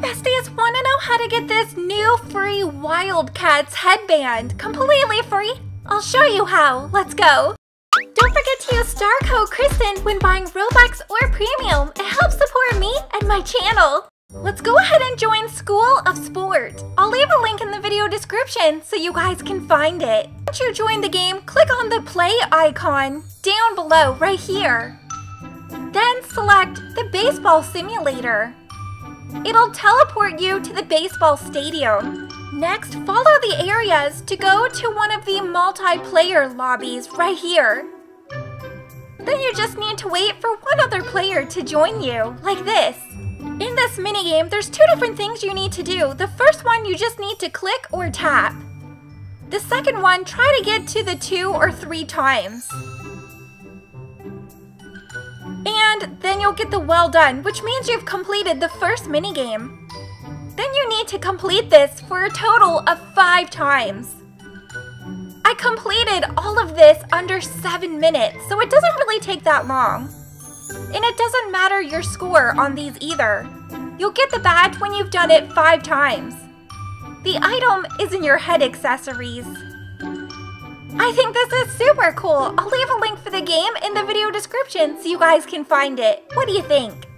besties, want to know how to get this new free Wildcats headband completely free? I'll show you how. Let's go. Don't forget to use star code Krystin when buying Robux or Premium. It helps support me and my channel. Let's go ahead and join School of Sport. I'll leave a link in the video description so you guys can find it. Once you join the game, click on the play icon down below right here. Then select the baseball simulator. It'll teleport you to the baseball stadium. Next, follow the areas to go to one of the multiplayer lobbies right here. Then you just need to wait for one other player to join you, like this. In this minigame, there's two different things you need to do. The first one, you just need to click or tap. The second one, try to get to the two or three times. And then you'll get the well done, which means you've completed the first minigame. Then you need to complete this for a total of five times. I completed all of this under seven minutes, so it doesn't really take that long. And it doesn't matter your score on these either. You'll get the badge when you've done it five times. The item is in your head accessories. I think this is super cool. I'll leave a the game in the video description so you guys can find it. What do you think?